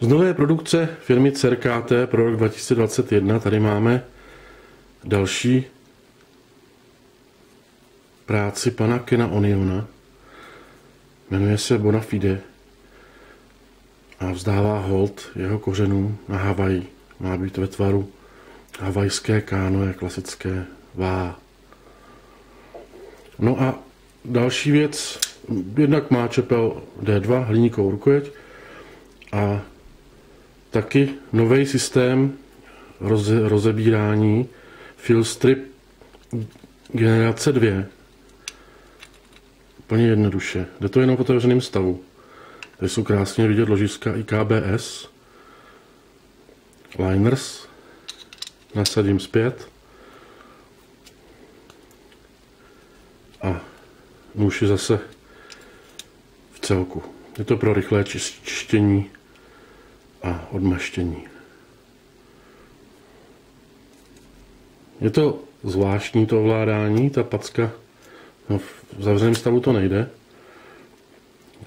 Z nové produkce firmy CRKT pro rok 2021 tady máme další práci pana Kena Oniona. Jmenuje se Bonafide a vzdává hold jeho kořenům na Havaji. Má být ve tvaru havajské kánoje, klasické vá. No a další věc, jednak má čepel D2, hliníkovou rukojeť a taky nový systém roze, rozebírání Filstrip generace 2. Úplně jednoduše. Jde to jenom v otevřeném stavu. Tady jsou krásně vidět ložiska IKBS. Liners. Nasadím zpět. A nůž je zase v celku. Je to pro rychlé čištění a odmaštění. Je to zvláštní to ovládání, ta packa, no v zavřeném stavu to nejde.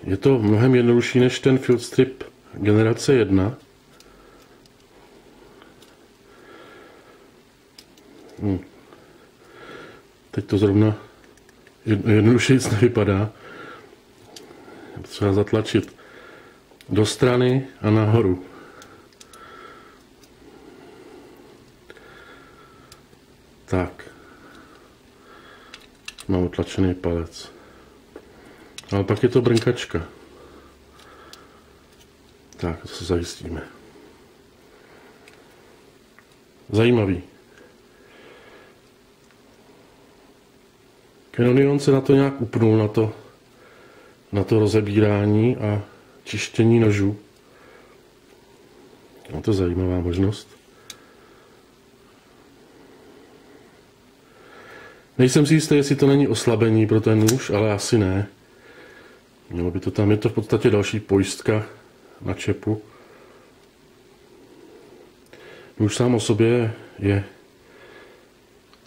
Je to mnohem jednodušší než ten field strip generace 1. Hmm. Teď to zrovna jednoduše nic nevypadá. Třeba zatlačit do strany a nahoru. Tak. Mám otlačený palec. Ale pak je to brnkačka. Tak, to se zajistíme. Zajímavý. Canonion se na to nějak upnul, na to, na to rozebírání a čištění nožů. Je to zajímavá možnost. Nejsem si jistý, jestli to není oslabení pro ten nůž, ale asi ne. Mělo by to tam, je to v podstatě další pojistka na čepu. Nůž sám o sobě je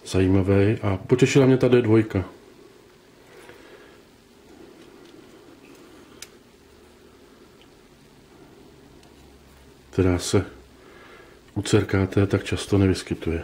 zajímavý a potěšila mě ta D2. Která se u CRKT tak často nevyskytuje.